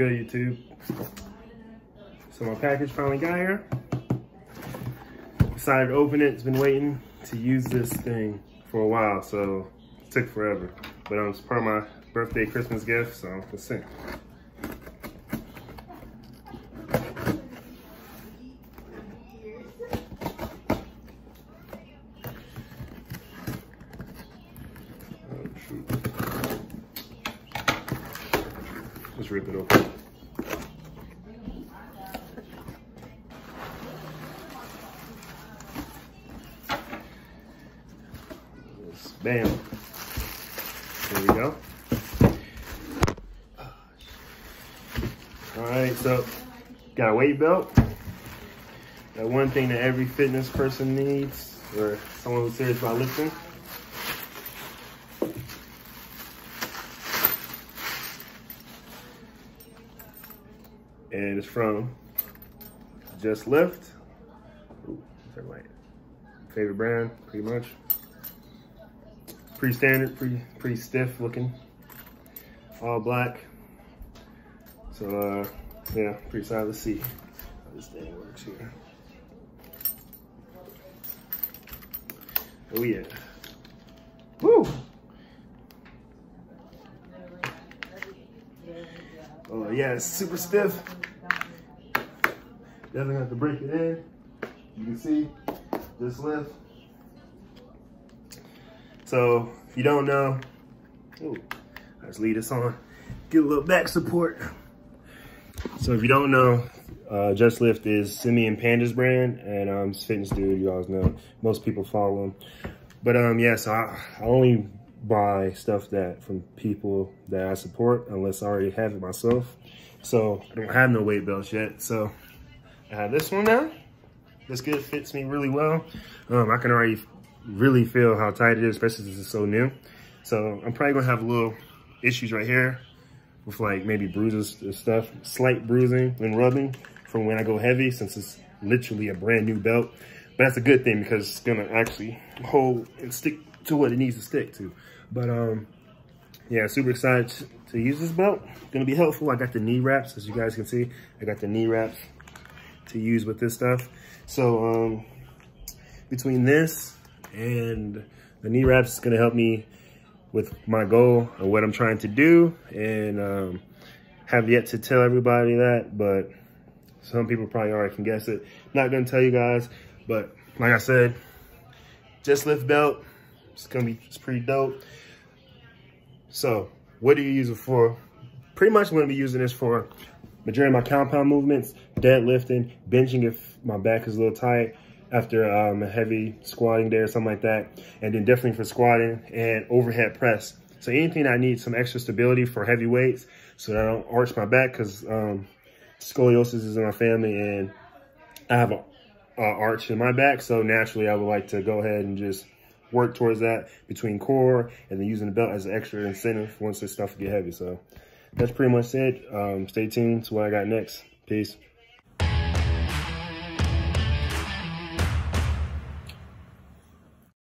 good, YouTube? So my package finally got here. Decided to open it. It's been waiting to use this thing for a while, so it took forever. But um, it's part of my birthday Christmas gift, so let's see. Oh, shoot. Rip it open. Bam. There we go. All right, so got a weight belt. That one thing that every fitness person needs, or someone who's serious about lifting. And it's from JUSTLIFT. Ooh, right? Favorite brand, pretty much pretty standard, pretty pretty stiff looking, all black. So uh, yeah, pretty excited to see how this thing works here. Oh yeah, woo! Oh yeah, it's super stiff. Definitely have to break it in. You can see this lift. So if you don't know, ooh, let's lead us on. Get a little back support. So if you don't know, uh, JUSTLIFT is Simeon Panda's brand, and I'm um, fitness dude. You guys know most people follow him. But um, yeah, so I, I only buy stuff that from people that I support, unless I already have it myself. So I don't have no weight belts yet. So I have this one now. This good fits me really well. Um, I can already really feel how tight it is, especially since it's so new. So I'm probably gonna have a little issues right here with like maybe bruises and stuff, slight bruising and rubbing from when I go heavy since it's literally a brand new belt. But that's a good thing because it's gonna actually hold and stick to what it needs to stick to. But um, yeah, super excited to use this belt. Gonna be helpful. I got the knee wraps, as you guys can see. I got the knee wraps to use with this stuff. So um, between this and the knee wraps is gonna help me with my goal and what I'm trying to do and um, have yet to tell everybody that, but some people probably already can guess it. Not gonna tell you guys, but like I said, JUSTLIFT belt, it's gonna be, it's pretty dope. So what do you use it for? Pretty much I'm gonna be using this for majority of my compound movements, deadlifting, benching if my back is a little tight, after um, a heavy squatting day or something like that. And then definitely for squatting and overhead press. So anything I need some extra stability for heavy weights so that I don't arch my back because um, scoliosis is in my family and I have a, a arch in my back. So naturally I would like to go ahead and just work towards that between core and then using the belt as an extra incentive once this stuff get heavy. So that's pretty much it. Um, stay tuned to what I got next. Peace.